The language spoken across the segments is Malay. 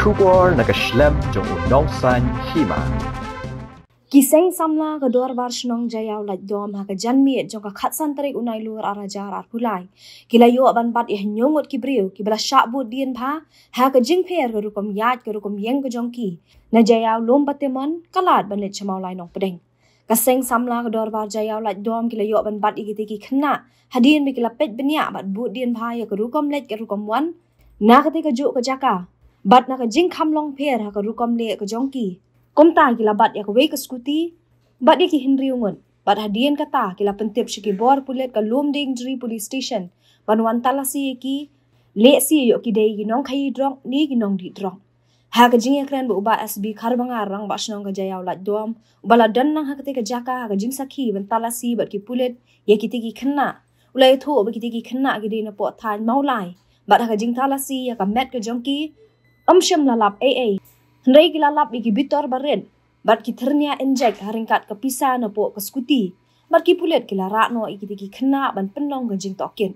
kubor na kaslem jong unong san hima. Kiseng samla ke dor bar shnong jayaw laj dom ha ke janmi jong ka khat san tarik unai luar arajar ar pulai. Kila yo ban bat eh nyongot ki briu ki bala syak bu dien pha ha ke jing pher ke rukom yat ke rukom yeng ke jong ki. Na jayaw lom batemon kalat ban let chamau lai nong pedeng. Kaseng samla ke dor bar jayaw laj dom kila yo ban bat igiti ki khna hadien mi kila pet benya bat bu dien pha ya ke rukom let ke rukom wan. Na ketika juk ke jaka bat na ke jing kam long pher ha ke rukom le ke jong ki. Kom ta kila bat ya kwe ke skuti, bat ya ki Henry ungun. Bat hadian kata kila pentip shiki bor pulet ka lom ding juri police station. Ban wan tala si ki, le si yo ki dei ginong kai drong, ni ginong di drong. Ha ka jing ekran bu uba SB kar bangar rang ba shnong ka jayaw lat dom. Ubala dan nang ha ka ka jaka ha ka jing sakhi ban tala si bat ki pulet ya ki tiki kena. Ulai tho ba ki kena ki dei na po than maulai. Bat ha ka jing tala si ya ka met ka jongki. Am sham lalap AA. Hendai kila lap iki bitor baren. Bat ki ternia injek haringkat ke pisa na po ke skuti. Bat ki pulet kila rakno iki tiki kena ban penong ke jing tokin.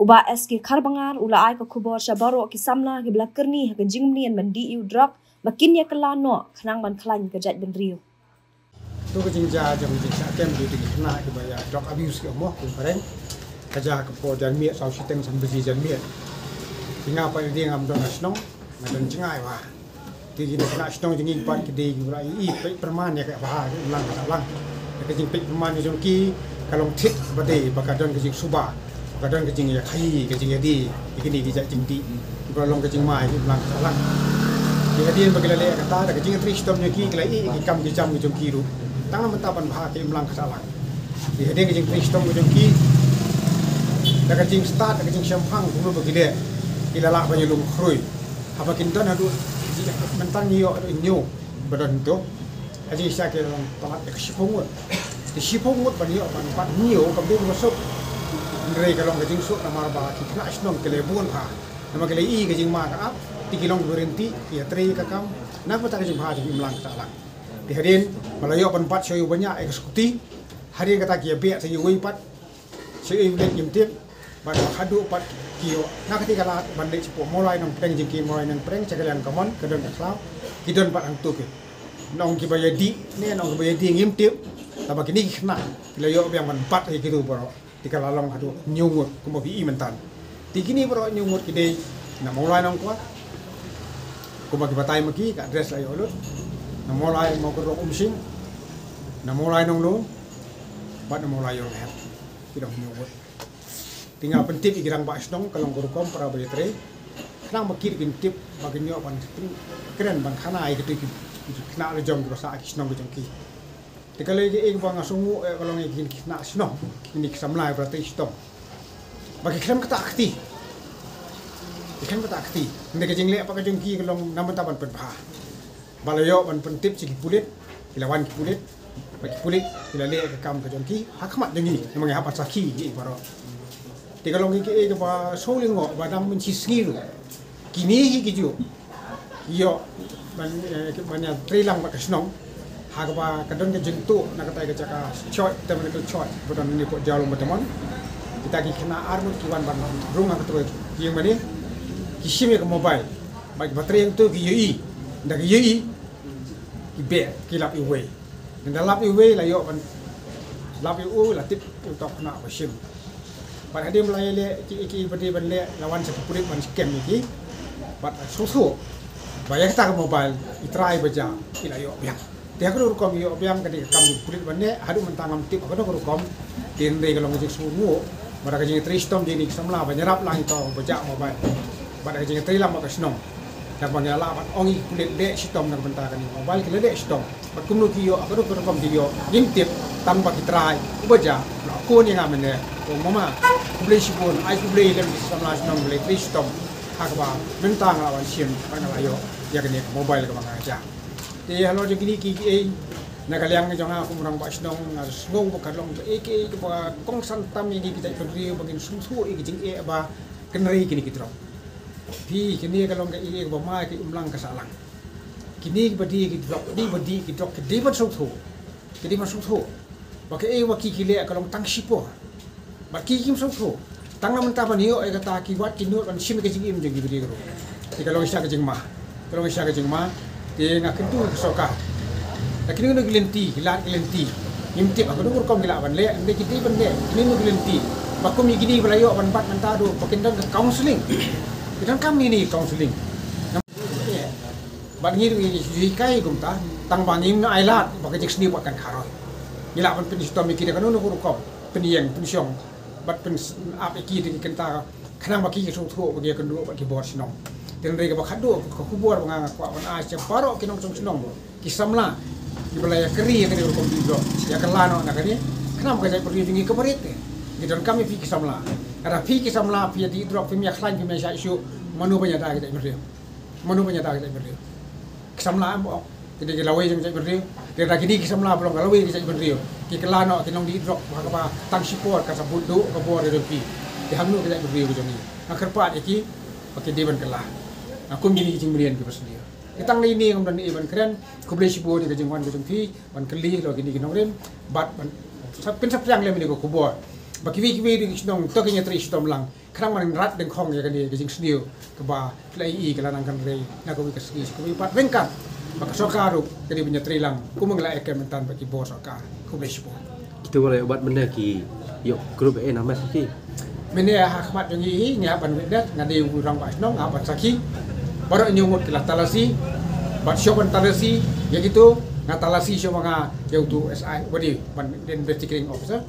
Uba es ki karbangar ula ai ke kubor syabaro ki samla ki belakar ni ke jing mnian ban di iu drop. Makin ya kelano kenang ban kelan ke jat ben riu. Tu ke jing ja jam jing sa kem di tiki kena ke baya drug abuse ke moh kun karen. Kaja ke po jan miet sau siteng sam bezi jan miet. Tinga pa dia ngam don asnong. Ngadan cengai wah. Ti ji nak stong ji ngi pat ki de gi rai i pe perman ya ka ba lang ka lang ka ji pe perman ji ki kalong thit ba de ba ka don ji suba. Ka don ji ya khai ki ji di ki ni ki ja jing di ba long ki ji mai lang ka lang ki ha dien ba ki le ka ta da ki ji tri stong ki la i ki kam ki jam ki jong ki ru tang ma ta ban ba ki lang ka lang ki ha dien ki ji tri stong ki jong ki ka start da ki ji champagne ku ba ki le ba ni apa kinton adu mentang yo nyu badan tu aji sa ke dalam tempat ek sipungut di sipungut ban yo ban pat nyu kam dia masuk. Ngre kalau ngajing su namar ba ki kena asnong ke lebun ha. Nama ke i ke jing ma ka ap ti kilong berhenti ya tri ka kam na pa ta ke jing ha ji mlang ta lang di hadin malayo ban pat shoyu banyak ek skuti hari kata ki be sa yu pat shoyu le jim tip ba hadu pat kio. Na ketika la bande cipo mulai nang preng jiki mulai nang preng cakalian kamon kedon klau kidon pat ang tuke nong ki baya di ne nong ki baya di ngim tip taba kini kena. Kila yo biang man pat kitu bro. Tika lalong hadu nyungut kumo bi imentan ti kini bro nyungut kide na mulai nang kuat. Kumo ki batai maki ka dress ayo lut. Na mulai mau ke um sing na mulai nong lu. Bat na mulai yo hat kidong nyungut tinggal pentip ikirang pak snong kalau gurukom para betre kenang makir kin tip bagi nyo pan keren bang khana ai gitu kena le jom grosa aki snong jom ki tikale je ek bang asungu e kalau ngi kin kena snong kini samlai berarti stop bagi keren kata akti keren kata akti ndek ke jingle apa ke jom ki kalau namun taban pen pha balayo ban pentip sigi pulit kilawan ki pulit bagi pulit kila le ke kam ke jom ki hakmat dengi memang apa saki i baro Di kalau ngiki e ba soling ngo ba dam min cisngiru. Kini hi ki ju. Yo ban ke ban ya trilang ba kasnong. Ha ka ba kadon ke jentu na kata ke caka choi temen ke choi. Bukan ni ko jalung batamon. Kita ki kena armut ki wan ban rumah ke yang. Ki shime ke mobile. Ba ki baterai yang tu ki yui. Nda ki yui. Ki be ki lap i way. Nda lap i way la yo ban lap i u la tip utok na ba Pada dia mulai le iki iki berde ban le lawan sa purit ban scam iki. Bat susu. Bayar kita ke mobile, itrai baja, ila yo biang. Dia kalau rukom yo biang kadi kam purit ban le hadu mentangam tip kalau rukom tin re kalau ngajik sumu. Bara ka jingi tristom jini samla banyarap lang ito baja mobile. Ka jingi trilam ka snong. Nak bang yala bat ongi kulit le sitom nak benta kan mobile kile le sitom. Bat kumnu kiyo aku rukom kiyo. Jing tip tanpa kitrai baja. Aku ni ngamene. Mama, beli sipun, ai beli lem sama nong beli kristom, hak ba, mentang lawan sim, kan ayo, ya kini mobile ke bangga aja. Jadi halo jadi kini kiki eh, nak kalian ni jangan aku murang bas nong, harus ngong bukan long, eh ke ke ba kong santam ini kita beri bagin susu ini jing eh ba kenari kini kita. Pi kini kalau ke ini ba mai ke umlang kesalang. Kini badi kita drop, di badi kita drop, di badi susu, di badi susu. Bagi eh waki kile kalau tang sipo, baki kim so so tang na menta ban yo ay kata ki wat kinut ban sim ke jing im jing gibri ro ti kalau isa ke jing ma Tolong isya ke jengma. Dia ngak kentu kesoka. Tak kini nak gelenti, hilat gelenti. Imtip aku nunggu kau gila ban le, ande kita ban le. Ini nunggu gelenti. Baku mi gini belayo ban bat mentadu, pakin dan counseling. Kita kami ni counseling. Ban ngir ni kai kum ta, tang bangim na ailat, pakai jek seni buat kan karoi. Gila ban penis to mi kita kan nunggu kau. Peniang, pensiong. Bat pen ap iki di kenta. Kenang baki ke suatu bagi kedua bagi bor sinong. Dan mereka bakado ke kubur mengangat kuat ban as yang parok kinong song sinong. Kisamla di wilayah keri yang kena berkom juga. Ya kelano nak ni. Kenapa kita pergi tinggi ke barit? Di dalam kami fikir samla. Ada fikir samla pia di drop pia klan pia syak isu manu banyak dah kita berdua. Manu banyak dah kita berdua. Kesamla ambo. Jadi kita lawai kita berdua. Dia dah kini kesamla belum kalau kita berdua. Kita kelano kita di drop apa tang support kasa budu ke pi. Di hamnu kita berdua macam ni. Nak kerpat iki pakai dewan kelah. Aku milih jing berian ke pasal dia. Kita ni ni kemudian ni ban keren. Aku boleh sipu ni kejeng wan kejeng pi. Ban keli lo gini gini keren. Bat ban. Pen sap yang lem ni ko kubur. Baki wiki wiki di kisnong to kenya tri sitom lang. Kerang man rat deng kong ya kani kejeng sniu. Keba play i kala nang kan rei. Nak ko wiki sni. Ko wiki pat rengkat. Baka sokaru kani punya tri lang. Ku mengla ekem mentan baki bos sokar. Ku boleh sipu. Kita boleh obat benda ki. Yuk grup E nama siki. Mene hakmat yang ini ni aban wedat ngadi urang pas nong aban saki baru nyumut kila talasi bat syoban talasi ya gitu ngatalasi syo mga yau tu SI wadi ban investigating officer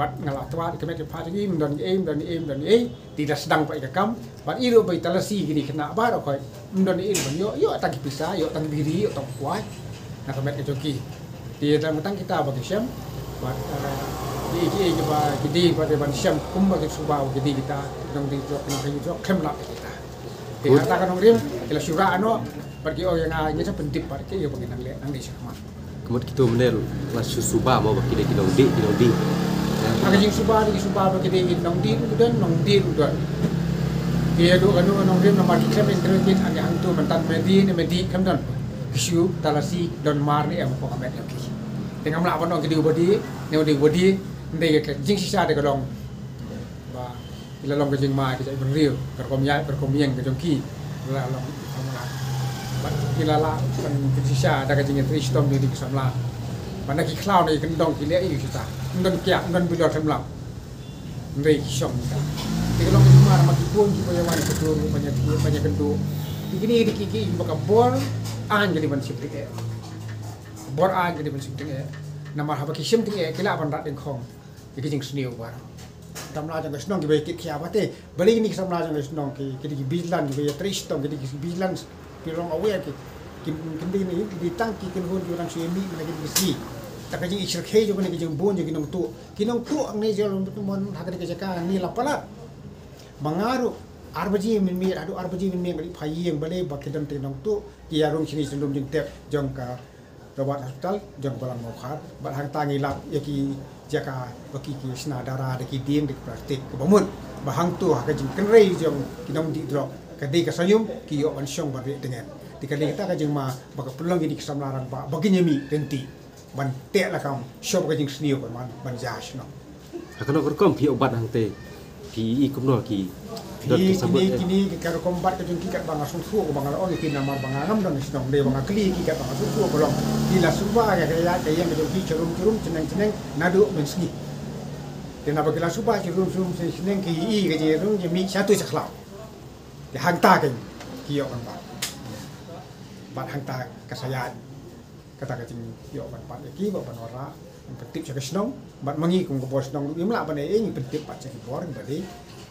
bat ngala twa kemet pa ni mendon aim dan aim dan aim tidak sedang pak ikam bat iru bai talasi gini kena baru koi mendon aim ban yo yo tang pisa yo tang biri yo tang kuai na kemet ke joki. Dia dalam tang kita bagi syam bat di di coba jadi pada ban syam kum bagi subau jadi kita. Dong di jok kena kayu jok kemlap kita. Dia katakan orang rim kalau syura ano pergi oh yang aja sa pentip pergi yo pengen nang nang di sama Kemudian kita menel lah susuba mau bagi dia kinong di kinong di. Aga jing suba di suba ba kede in nong di udan nong di udan dia do kanu nong rim na marki klem intro kit aga hantu mentan medi ne medi kam dan kisu talasi don mar ni am ko amet yo ki dengan melawan nong kede ubadi ne ubadi ubadi ndai ke jing sisa de kalong ba ila long ke jing ma ke jai ben riu ker kom yai ker kom yeng ke jong ki la long samla ba ila la kan ke sisa da ke jing tri stom ni di samla ba na ki cloud ni kan dong ki le i kita ngan kya ngan bi lo samla ndai ki shom ka ti kalong ke ma ma ki pun ki pa yawan ke tu banyak banyak kentu Begini di kiki baka bor an jadi ban sip ke bor an jadi ban sip ke nama haba ki sim tinge kila ban rat ding khong ki jing sniu war tam la jang snong ki be ki kya bate bali ni sam la jang snong ki ki ki bizlan ki be trish tong ki ki bizlan ki rong awe ki ki ki ni di tang ki ken hon jurang su mi na ki si ta ka jing ichir khe jo ki jing bon jo ki nong tu ki nong tu ne jo lo mon ha ka ki ka ni la pala mangaru arbaji min mi adu arbaji min mi ngali phai yang bale bakidam te nong tu. Ki yarung sini sendum jing tep jong ka rawat hospital jong balang mau khar. Bat hang tangi lap baki ki dara de ki diem de praktik ke bamun. Bahang tu ha ka jing kenrei jong ki nong di drop ka de ka sayum ki yo an syong ba dengan. Di ka kita ka jing ma baka pulang di kisam larang ba bagi nyemi tenti ban te la kam shop ka jing sniu ban ban jash no Akan nak berkom pi obat hang te. Pi i kumno ki. Dot Kini tersebut. kini kini karo kombat ka jung kikat banga sun suo ko banga o ki na mar banga ngam don sinong de banga kli kikat ko long kila suba ya kaya kaya me jung ki churum churum ceneng ceneng nadu men sni de na bagila suba churum churum sen ceneng ki i ka je rung je mi satu saklau de hang ta kan ki yo kan ba bat hang ta ka kata ka jing yo ban pat ki ba ban ora pentip sa kesnong bat mangi kung ko bos nong imla ba ne ing pentip pat sa bor badi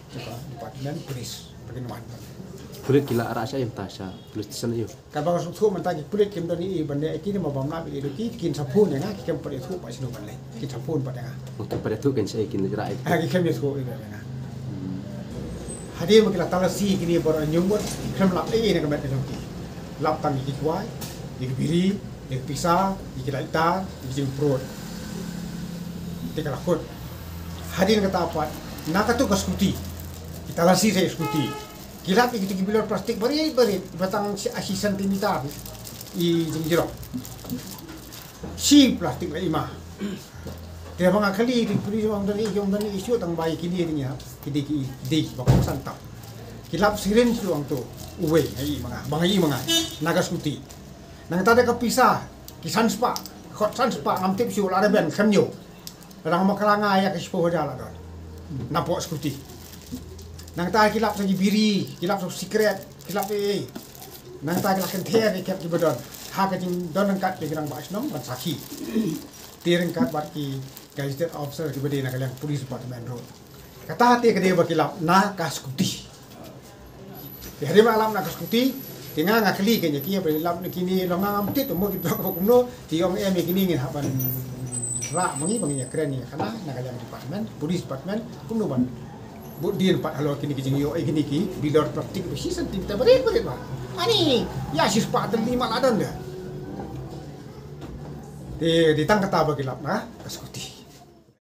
Coba departemen polis bagi naman. Kulit kila ara siya yung tasya. Tulis di sana yun. Kalau kalau suatu mentang kulit kim doni benda ini mau bamna bi itu kin sapun ya ngah kim pada itu pas nu balik kin sapun pada ngah. Mungkin pada tu kan saya kini jerai. Ah kim itu itu ngah. Hadir mungkin tala si kini baru nyumbut kim lap ini nak kembali lagi. Lap tang iki kuai, iki biri, iki pisah, iki laita, iki perut. Tiga lakut. Hadir kata apa? Nak tu kaskuti. Kita lasi saya skuti. Kilat itu tiga bilor plastik beri beri batang si asi sentimeter i jero. Si plastik lah imah. Dia bang kali di puri orang dari orang dari isu tang bayi kini ni ya. Kidi ki di santap. Kilap sirin tu orang tu. uwe ai mga bang ai mga naga skuti nang tada ka pisa kisan spa khot san spa ngam tip siul ada ben khamnyo rang makalanga ya ke spo jala don napo skuti nang ta kilap sa biri kilap sa secret kilap e nang ta kilap kan the ni kap kibadon ha ka jing don nang kat pe grang ba snom ban saki. Tireng kat bat ki gazetted officer kibade na kalang police department road. Kata hati ke dia bakilap na kaskuti di hari malam nak kaskuti tinggal ngakli kenya kia bakilap ni kini longa amtit mo kita ko kumno ti ong em kini ngin haban ra mangi mangi ya keren ya kana na kalang department police department kumno ban bu dien pat halo kini kijing yo e kini ki. Bilor praktik besi sentim ta bare bare ba ani ya sis pat lima ladan dia di ditang kata bakilap na kaskuti